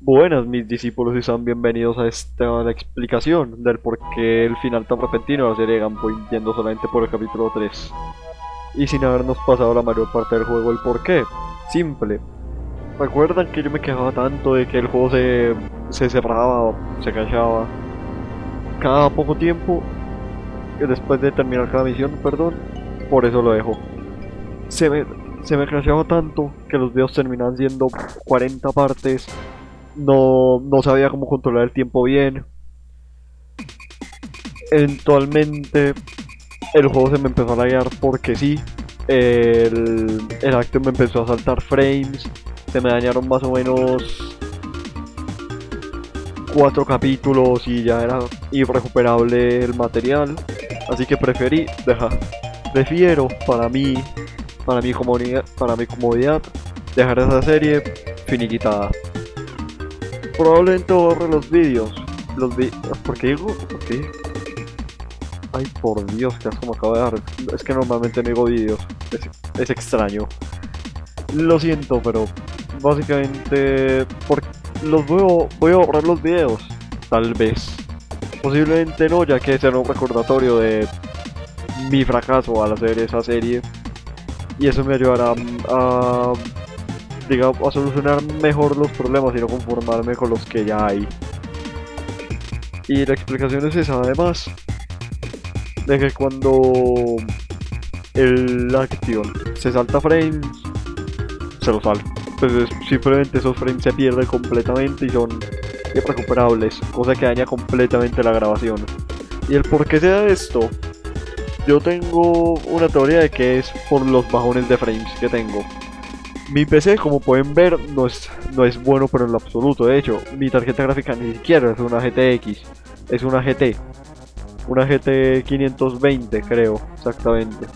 Buenas mis discípulos y sean bienvenidos a esta explicación del por qué el final tan repentino de la serie Gunpoint yendo solamente por el capítulo 3 y sin habernos pasado la mayor parte del juego el por qué. Simple. ¿Recuerdan que yo me quejaba tanto de que el juego se, se cerraba, se callaba cada poco tiempo después de terminar cada misión, perdón? Por eso lo dejo. Se me, se me crasheaba tanto que los videos terminaban siendo 40 partes no, no sabía cómo controlar el tiempo bien. Eventualmente el juego se me empezó a laguear porque sí. El, el acto me empezó a saltar frames. Se me dañaron más o menos cuatro capítulos y ya era irrecuperable el material. Así que preferí dejar. Prefiero para mí, para mi comunidad, para mi comodidad, dejar esa serie finiquitada. Probablemente borre los vídeos. Los vi ¿Por qué digo? ¿Por qué? Ay, por Dios, que asco me acabo de dar. Es que normalmente no digo vídeos. Es, extraño. Lo siento, pero básicamente por, los voy voy a borrar los videos. Tal vez. Posiblemente no, ya que será un recordatorio de mi fracaso al hacer esa serie. Y eso me ayudará a digamos, a solucionar mejor los problemas y no conformarme con los que ya hay. Y la explicación es esa, además, de que cuando el, acción se salta frames, se lo salta. Pues simplemente esos frames se pierden completamente y son irrecuperables, cosa que daña completamente la grabación. Y el por qué sea esto, yo tengo una teoría de que es por los bajones de frames que tengo. Mi PC, como pueden ver, no es, no es bueno pero en lo absoluto. De hecho, mi tarjeta gráfica ni siquiera es una GTX, es una GT. Una GT 520 creo, exactamente.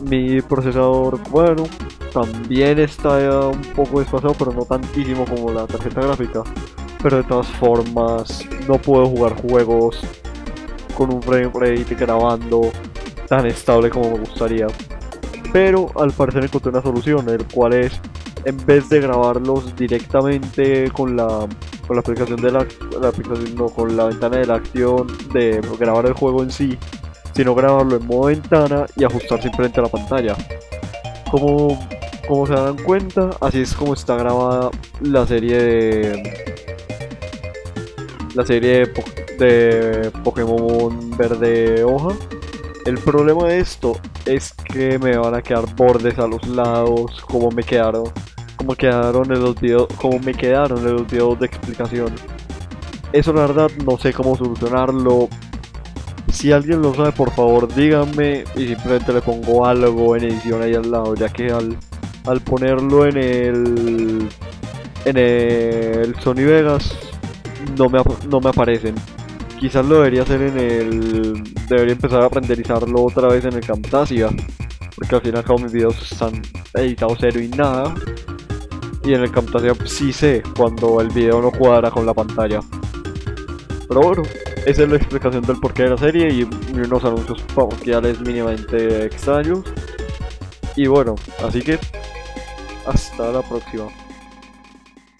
Mi procesador, bueno, también está un poco desfasado, pero no tantísimo como la tarjeta gráfica. Pero de todas formas, no puedo jugar juegos con un frame rate grabando tan estable como me gustaría pero al parecer encontré una solución, el cual es en vez de grabarlos directamente con la, con la aplicación de la, aplicación, no, con la ventana de la acción de grabar el juego en sí, sino grabarlo en modo ventana y ajustar simplemente la pantalla. Como, como se dan cuenta, así es como está grabada la serie de la serie de, Pokémon verde hoja. El problema de esto es que me van a quedar bordes a los lados, como me quedaron, como quedaron en los videos, como me quedaron en los videos de explicación. Eso la verdad no sé cómo solucionarlo. Si alguien lo sabe, por favor díganme y simplemente le pongo algo en edición ahí al lado, ya que al, al ponerlo en el en el Sony Vegas no me, no me aparecen. Quizás lo debería hacer en el... Debería empezar a renderizarlo otra vez en el Camtasia. Porque al final mis videos están editados cero y nada. Y en el Camtasia sí sé cuando el video no cuadra con la pantalla. Pero bueno, esa es la explicación del porqué de la serie y unos anuncios parroquiales mínimamente extraños. Y bueno, así que hasta la próxima.